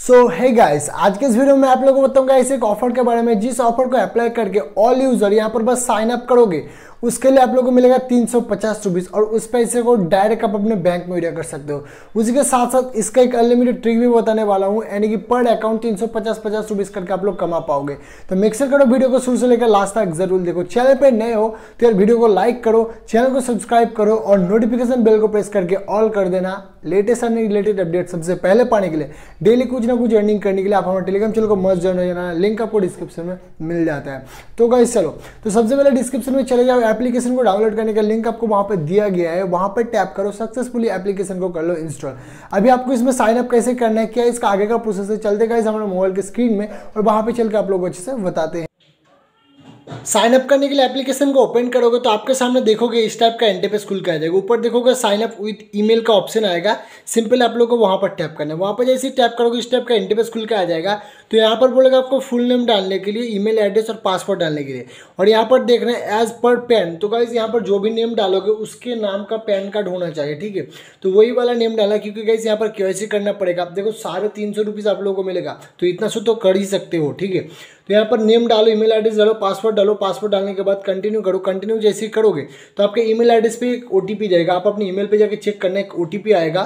सो है गाइस आज के इस वीडियो में आप लोगों को बताऊँगा ऐसे एक ऑफ़र के बारे में, जिस ऑफ़र को अप्लाई करके ऑल यूज़र यहाँ पर बस साइन अप करोगे। उसके लिए आप लोगों को मिलेगा तीन सौ पचास रुपीज़ और उस पैसे को डायरेक्ट आप अपने बैंक में विड्रॉ कर सकते हो। उसी के साथ साथ इसका एक अनलिमिटेड ट्रिक भी बताने वाला हूँ, यानी कि पर अकाउंट तीन सौ पचास पचास रुपीज़ करके आप लोग कमा पाओगे। तो मिक्सर करो वीडियो को शुरू से लेकर लास्ट तक ज़रूर देखो। चैनल पर नए हो तो यार वीडियो को लाइक करो, चैनल को सब्सक्राइब करो और नोटिफिकेशन बेल को प्रेस करके ऑल कर देना। लेटेस्ट अर्निंग रिलेटेड अपडेट सबसे पहले पाने के लिए। डेली कुछ ना कुछ अर्निंग करने के लिए आप हमारे टेलीग्राम चैनल को मस्त ज्वाइन हो जाना। लिंक आपको डिस्क्रिप्शन में मिल जाता है। तो गाइस चलो तो सबसे पहले डिस्क्रिप्शन में चले जाओ। एप्लीकेशन को डाउनलोड करने का लिंक आपको वहाँ पर दिया गया है। वहाँ पर टैप करो सक्सेसफुली एप्लीकेशन को कर लो इंस्टॉल अभी आपको इसमें साइन अप कैसे करना है, क्या इसका आगे का प्रोसेस है, चलते गाइज़ हमारे मोबाइल के स्क्रीन में और वहाँ पर चल के आप लोग अच्छे से बताते हैं। साइन अप करने के लिए एप्लीकेशन को ओपन करोगे तो आपके सामने देखोगे इस टाइप का इंटरफेस खुल के आ जाएगा। ऊपर देखोगे साइन अप विथ ईमेल का ऑप्शन आएगा। सिंपल आप लोगों को वहाँ पर टैप करना है। वहाँ पर जैसे टैप करोगे इस टाइप का इंटरफेस खुल के आ जाएगा। तो यहाँ पर बोलेगा आपको फुल नेम डालने के लिए, ईमेल एड्रेस और पासवर्ड डालने के लिए। और यहाँ पर देख रहे हैं एज पर पैन तो गाइज़ यहाँ पर जो भी नेम डालोगे उसके नाम का पैन कार्ड होना चाहिए, ठीक है? तो वही वाला नेम डाला, क्योंकि गाइज़ यहाँ पर के करना पड़ेगा। आप देखो साढ़े तीन सौ आप लोगों को मिलेगा। तो इतना सो तो कर ही सकते हो, ठीक है? तो यहाँ पर नेम डालो ईमेल एड्रेस डालो पासवर्ड डालो पासवर्ड डालने के बाद कंटिन्यू करो कंटिन्यू जैसे ही करोगे तो आपके ईमेल एड्रेस पे एक ओटीपी जाएगा। आप अपने ईमेल पे जाके चेक करना, एक ओटीपी आएगा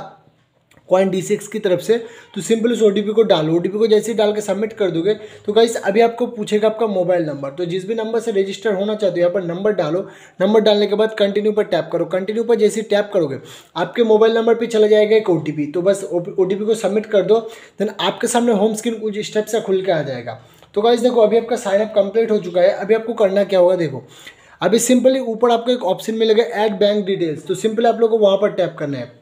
कॉइन डी सिक्स की तरफ़ से तो सिंपल उस ओ को डालो। ओटीपी को जैसे ही डाल के सबमिट कर दोगे तो गाइस अभी आपको पूछेगा आपका मोबाइल नंबर तो जिस भी नंबर से रजिस्टर होना चाहते हो, यहाँ पर नंबर डालो। नंबर डालने के बाद कंटिन्यू पर टैप करो। कंटिन्यू पर जैसे ही टैप करोगे, आपके मोबाइल नंबर पर चला जाएगा एक ओटीपी तो बस ओ को सबमिट कर दो देन आपके सामने होम स्क्रीन कुछ स्टेप से खुल के आ जाएगा। तो गाइज़ देखो, अभी आपका साइन अप कंप्लीट हो चुका है। अभी आपको करना क्या होगा, देखो। अभी सिंपली ऊपर आपको एक ऑप्शन मिलेगा ऐड बैंक डिटेल्स तो सिंपली आप लोग को वहाँ पर टैप करना है।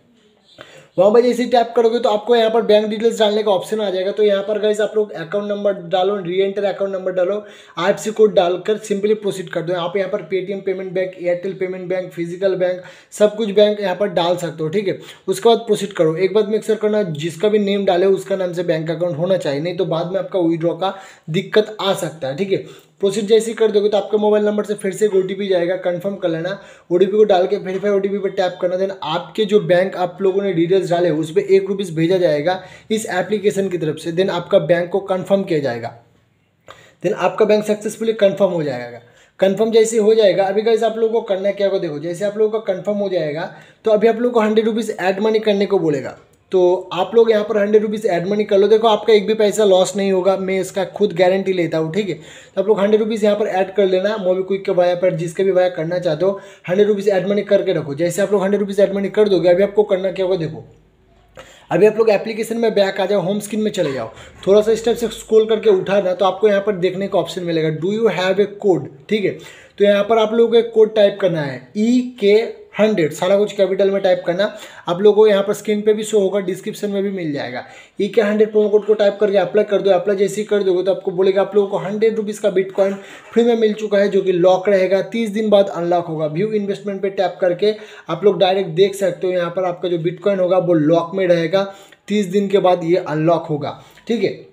वहाँ पर जैसे टैप करोगे तो आपको यहाँ पर बैंक डिटेल्स डालने का ऑप्शन आ जाएगा। तो यहाँ पर गाइज़ आप लोग अकाउंट नंबर डालो री एंटर अकाउंट नंबर डालो आई कोड डालकर सिंपली प्रोसीड कर दो। आप यहाँ पर Paytm payment bank Airtel payment bank physical bank सब कुछ बैंक यहाँ पर डाल सकते हो, ठीक है? उसके बाद प्रोसीड करो। एक बात मेक करना, जिसका भी नेम डाले उसका नाम से बैंक अकाउंट होना चाहिए, नहीं तो बाद में आपका विड्रॉ का दिक्कत आ सकता है, ठीक है? प्रोसीड जैसे ही कर दोगे तो आपके मोबाइल नंबर से फिर से एक ओ जाएगा कंफर्म कर लेना। ओ को डाल के वेरीफाई ओ पर टैप करना। देन आपके जो बैंक आप लोगों ने डिटेल्स डाले, उस पर एक रुपीज़ भेजा जाएगा इस एप्लीकेशन की तरफ़ से। देन आपका बैंक को कन्फर्म किया जाएगा। देन आपका बैंक सक्सेसफुली कन्फर्म हो जाएगा। कंफर्म जैसे हो जाएगा, अभी गाइस आप लोगों को करना क्या को देखो, जैसे आप लोगों का कंफर्म हो जाएगा तो अभी आप लोगों को हंड्रेड रुपीज़ ऐड मनी करने को बोलेगा। तो आप लोग यहाँ पर हंड्रेड रुपीज़ एड मनी कर लो। देखो, आपका एक भी पैसा लॉस नहीं होगा, मैं इसका खुद गारंटी लेता हूँ, ठीक है? तो आप लोग हंड्रेड रुपीज़ यहाँ पर ऐड कर लेना मोबी क्विक के वाया पर, जिसके भी वाया करना चाहते हो हंड्रेड रुपीज़ एड मनी करके रखो। जैसे आप लोग हंड्रेड रुपीज़ एड मनी कर दोगे, अभी आपको करना क्या होगा, देखो। अभी आप लोग एप्लीकेशन में बैक आ जाओ होम स्क्रीन में चले जाओ। थोड़ा सा स्टेप से स्क्रॉल करके उठा ना तो आपको यहाँ पर देखने का ऑप्शन मिलेगा। Do you have a code ठीक है? तो यहाँ पर आप लोगों को एक कोड टाइप करना है ई के हंड्रेड, सारा कुछ कैपिटल में टाइप करना। आप लोगों को यहाँ पर स्क्रीन पे भी शो होगा डिस्क्रिप्शन में भी मिल जाएगा। E K hundred promo code को टाइप करके अप्लाई कर दो अप्लाई जैसे ही कर दोगे तो आपको बोलेगा, आप लोगों को हंड्रेड रुपीज़ का बिटकॉइन फ्री में मिल चुका है, जो कि लॉक रहेगा। तीस दिन बाद अनलॉक होगा। व्यू इन्वेस्टमेंट पर टैप करके आप लोग डायरेक्ट देख सकते हो, यहाँ पर आपका जो बिटकॉइन होगा वो लॉक में रहेगा। तीस दिन के बाद ये अनलॉक होगा। ठीक है?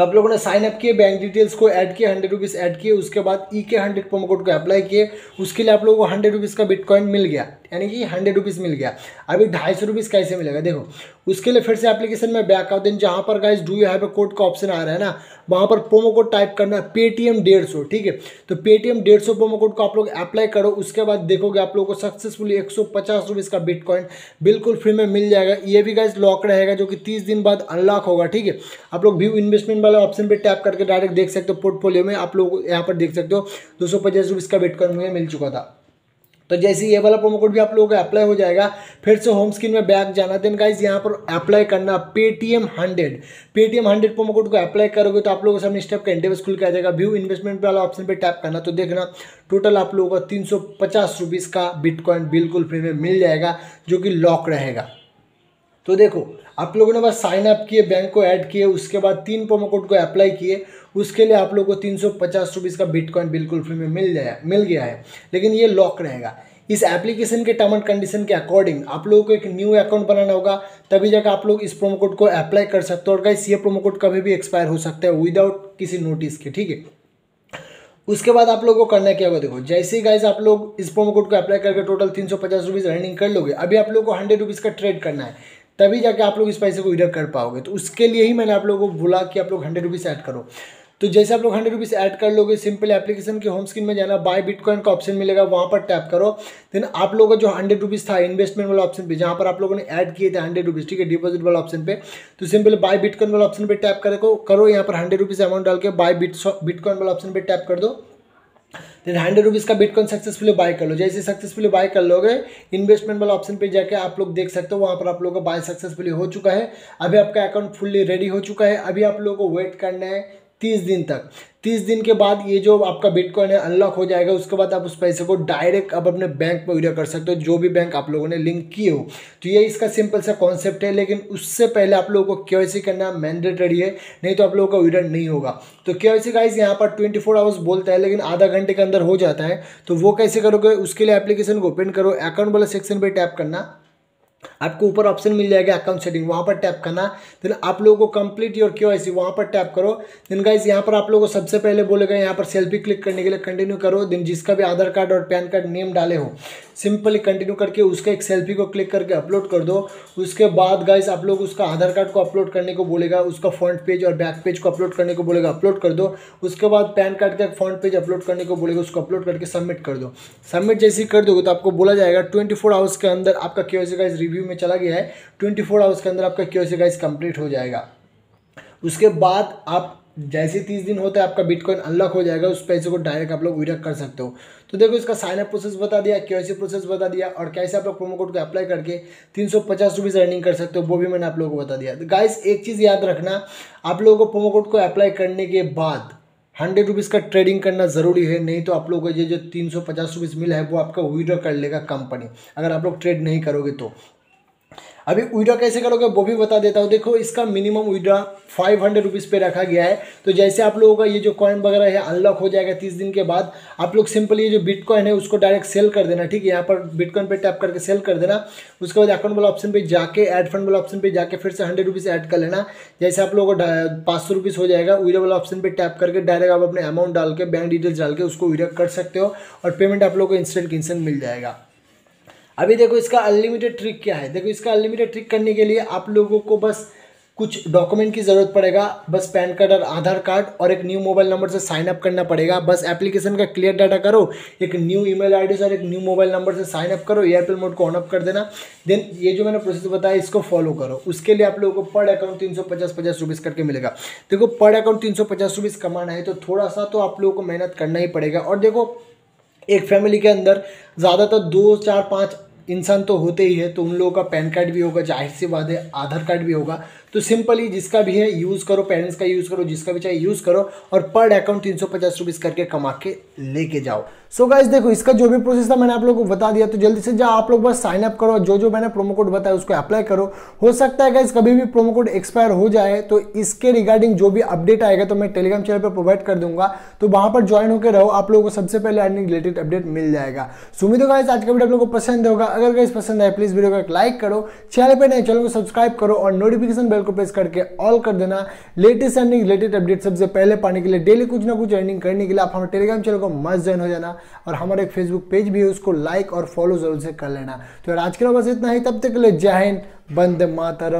तो आप लोगों ने साइन अप किए बैंक डिटेल्स को ऐड किए हंड्रेड रुपीज़ ऐड किए, उसके बाद E K hundred promo code को अप्लाई किए, उसके लिए आप लोगों को हंड्रेड रुपीज़ का बिटकॉइन मिल गया। यानी कि हंड्रेड रुपीज़ मिल गया। अभी ढाई सौ रुपीज़ कैसे मिलेगा? देखो, उसके लिए फिर से एप्लीकेशन में बैक आउट दिन जहाँ पर guys do you have a code का ऑप्शन आ रहा है ना, वहाँ पर प्रोमो कोड टाइप करना है पेटीएम डेढ़ सौ, ठीक है? तो पेटीएम डेढ़ सौ प्रोमो कोड को आप लोग अप्लाई करो, उसके बाद देखोगे आप लोगों को सक्सेसफुली एक सौ पचास रुपीज़ का बिटकॉइन बिल्कुल फ्री में मिल जाएगा। ये भी गाइज़ लॉक रहेगा, जो कि तीस दिन बाद अनलॉक होगा, ठीक है? आप लोग व्यू इन्वेस्टमेंट वाले ऑप्शन पर टैप करके डायरेक्ट देख सकते हो पोर्टफोलियो में, आप लोग यहाँ पर देख सकते हो, दो सौ पचास रुपीज़ का बिटकॉइन मुझे मिल चुका था। तो जैसे ये वाला प्रोमो कोड भी आप लोगों का अप्लाई हो जाएगा, फिर से होम स्क्रीन में बैक जाना। देन गाइज़ यहाँ पर अप्लाई करना Paytm hundred Paytm hundred promo code को अप्लाई करोगे तो आप लोगों के सामने स्टेप का इंटरव्यूस खुल के आ जाएगा। व्यू इन्वेस्टमेंट वाला ऑप्शन पर टैप करना तो देखना। टोटल आप लोगों का तीन सौ का बिटकॉइन बिल्कुल फ्री में मिल जाएगा, जो कि लॉक रहेगा। तो देखो, आप लोगों ने बस साइन अप किए बैंक को ऐड किए, उसके बाद तीन प्रोमो कोड को अप्लाई किए, उसके लिए आप लोगों को तीन सौ पचास रुपीज़ का बिटकॉइन बिल्कुल फ्री में मिल जाए मिल गया है। लेकिन ये लॉक रहेगा। इस एप्लीकेशन के टर्म एंड कंडीशन के अकॉर्डिंग आप लोगों को एक न्यू अकाउंट बनाना होगा, तभी जाकर आप लोग इस प्रोमो कोड को अप्लाई कर सकते हो। और गाइस ये प्रोमो कोड कभी भी एक्सपायर हो सकता है विदाउट किसी नोटिस के, ठीक है? उसके बाद आप लोगों को करना क्या होगा, देखो, जैसे ही गाइज़ आप लोग इस प्रोमो कोड को अप्लाई करके टोटल तीन सौ पचास रुपीज़ रनिंग कर लोगे, अभी आप लोग को हंड्रेड रुपीज़ का ट्रेड करना है। तभी जाके आप लोग इस पैसे को इधर कर पाओगे। तो उसके लिए ही मैंने आप लोगों को बोला कि आप लोग हंड्रेड रुपीज़ ऐड करो। तो जैसे आप लोग हंड्रेड रुपीज़ ऐड कर लोगे सिंपल एप्लीकेशन के होम स्क्रीन में जाना बाय बिटकॉइन का ऑप्शन मिलेगा, वहाँ पर टैप करो। देन आप लोगों का जो हंड्रेड रुपीज़ था इन्वेस्टमेंट वाला ऑप्शन पे, जहाँ पर आप लोगों ने ऐड किए थे हंड्रेड रुपीज़ ठीक है डिपॉजिट वाला ऑप्शन पे तो सिंपल बाय बिटकॉइन वाला ऑप्शन पर टैप करो करो, यहाँ पर हंड्रेड रुपीज़ अमाउंट डाल के बाय बिटकॉइन वाला ऑप्शन पर टैप कर दो। देन हंड्रेड रुपीज़ का बिटकॉइन सक्सेसफुली बाय कर लो। जैसे सक्सेसफुली बाय कर लोगे इन्वेस्टमेंट वाला ऑप्शन पे जाके आप लोग देख सकते हो, वहाँ पर आप लोगों का बाय सक्सेसफुली हो चुका है। अभी आपका अकाउंट फुल्ली रेडी हो चुका है। अभी आप लोगों को वेट करना है तीस दिन तक। तीस दिन के बाद ये जो आपका बिटकॉइन है अनलॉक हो जाएगा, उसके बाद आप उस पैसे को डायरेक्ट अब अपने बैंक में विड्रॉ कर सकते हो, जो भी बैंक आप लोगों ने लिंक किए हो। तो ये इसका सिंपल सा कॉन्सेप्ट है, लेकिन उससे पहले आप लोगों को के करना मैंडेटरी है, नहीं तो आप लोगों का विड्रॉ नहीं होगा। तो के वाई गाइज़ यहाँ पर ट्वेंटी फोर आवर्स बोलता है, लेकिन आधा घंटे के अंदर हो जाता है। तो वो कैसे करोगे, उसके लिए एप्लीकेशन को ओपन करो अकाउंट वाला सेक्शन पर टैप करना। आपको ऊपर ऑप्शन मिल जाएगा अकाउंट सेटिंग वहाँ पर टैप करना। देन आप लोगों को कंप्लीट योर क्यू आई वहाँ पर टैप करो। देन गाइज़ यहाँ पर आप लोगों को सबसे पहले बोलेगा, यहाँ पर सेल्फी क्लिक करने के लिए कंटिन्यू करो। देन जिसका भी आधार कार्ड और पैन कार्ड नेम डाले हो सिंपली कंटिन्यू करके उसका एक सेल्फी को क्लिक करके अपलोड कर दो। उसके बाद गाइस आप लोग उसका आधार कार्ड को अपलोड करने को बोलेगा, उसका फ्रंट पेज और बैक पेज को अपलोड करने को बोलेगा अपलोड कर दो। उसके बाद पैन कार्ड का फ्रंट पेज अपलोड करने को बोलेगा, उसको अपलोड करके सबमिट कर दो। सबमिट जैसे ही कर दोगे तो आपको बोला जाएगा ट्वेंटी फोर आवर्स के अंदर आपका क्यू गाइस रिव्यू में चला गया है ट्वेंटी फोर आवर्स के अंदर आपका क्यू गाइस कंप्लीट हो जाएगा। उसके बाद आप, जैसे तीस दिन होता है, आपका बिटकॉइन अनलॉक हो जाएगा, उस पैसे को डायरेक्ट आप लोग विड्रॉ कर सकते हो। तो देखो, इसका साइन अप प्रोसेस बता दिया के प्रोसेस बता दिया, और कैसे आप लोग प्रोमो कोड को अप्लाई करके तीन सौ पचास रुपीज़ अर्निंग कर सकते हो, वो भी मैंने आप लोगों को बता दिया। गाइस एक चीज़ याद रखना, आप लोगों को प्रोमो कोड को अप्लाई करने के बाद हंड्रेड रुपीज़ का ट्रेडिंग करना ज़रूरी है, नहीं तो आप लोगों को ये जो तीन सौ पचास रुपीज़ मिला है, वो आपका विड्रॉ कर लेगा कंपनी अगर आप लोग ट्रेड नहीं करोगे तो। अभी विड्रॉ कैसे करोगे वो भी बता देता हूँ। देखो, इसका minimum withdraw five hundred rupees पे रखा गया है। तो जैसे आप लोगों का ये जो कॉइन वगैरह है अनलॉक हो जाएगा तीस दिन के बाद, आप लोग सिंपली ये जो बिटकॉइन है, उसको डायरेक्ट सेल कर देना, ठीक है? यहाँ पर बिटकॉइन पे टैप करके सेल कर देना। उसके बाद अकाउंट वाला ऑप्शन पे जाके एड फंड वाला ऑप्शन पे जाके फिर से हंड्रेड रुपीज़ ऐड कर लेना। जैसे आप लोगों का पाँच सौ रुपीज़ हो जाएगा विड्रो वाला ऑप्शन पर टैप करके डायरेक्ट आप अपने अमाउंट डाल के बैंक डिटेल्स डाल के उसको विड्रो कर सकते हो और पेमेंट आप लोग को इंस्टेंट इंस्टेंट मिल जाएगा। अभी देखो इसका अनलिमिटेड ट्रिक क्या है? देखो इसका अनलिमिटेड ट्रिक करने के लिए आप लोगों को बस कुछ डॉक्यूमेंट की ज़रूरत पड़ेगा, बस पैन कार्ड और आधार कार्ड और एक न्यू मोबाइल नंबर से साइन अप करना पड़ेगा। बस एप्लीकेशन का क्लियर डाटा करो, एक न्यू ईमेल आईडी से और एक न्यू मोबाइल नंबर से साइन अप करो एयरटेल मोड को ऑन अप कर देना। देन ये जो मैंने प्रोसेस बताया, इसको फॉलो करो। उसके लिए आप लोगों को पर अकाउंट तीन सौ पचास पचास रुपीज़ करके मिलेगा। देखो पर अकाउंट तीन सौ पचास रुपीज़ कमाना है तो थोड़ा सा तो आप लोगों को मेहनत करना ही पड़ेगा। और देखो, एक फैमिली के अंदर ज़्यादातर दो, चार, पाँच इंसान तो होते ही है तो उन लोगों का पैन कार्ड भी होगा, ज़ाहिर सी बात है, आधार कार्ड भी होगा। तो सिंपली जिसका भी है, यूज़ करो, पेरेंट्स का यूज़ करो, जिसका भी चाहिए यूज़ करो और पर अकाउंट तीन सौ पचास करके कमा के लेके जाओ। सो so गाइज़ देखो, इसका जो भी प्रोसेस था मैंने आप लोगों को बता दिया तो जल्दी से जाओ, आप लोग बस साइन अप करो जो जो मैंने प्रोमो कोड बताया उसको अप्लाई करो। हो सकता है गाइज़ कभी भी प्रोमो कोड एक्सपायर हो जाए तो इसके रिगार्डिंग जो भी अपडेट आएगा तो मैं टेलीग्राम चैनल पर प्रोवाइड कर दूँगा। तो वहाँ पर ज्वाइन होकर रहो, आप लोगों को सबसे पहले अर्निंग रिलेटेड अपडेट मिल जाएगा। सुमित गाइज़ आज का वीडियो आप लोगों को पसंद होगा। अगर गाइज़ पसंद आए प्लीज़ वीडियो को लाइक करो। चैनल पर नए चैनल को सब्सक्राइब करो और नोटिफिकेशन बेल को प्रेस करके ऑल कर देना। लेटेस्ट अर्निंग रिलेटेड अपडेट सबसे पहले पाने के लिए डेली कुछ ना कुछ अर्निंग करने के लिए आप हमारे टेलीग्राम चैनल को मस्त ज्वाइन हो जाना और हमारे फेसबुक पेज भी है, उसको लाइक और फॉलो ज़रूर से कर लेना। तो आज के लिए बस इतना ही, तब तक के लिए जय हिंद बंदे मातरम।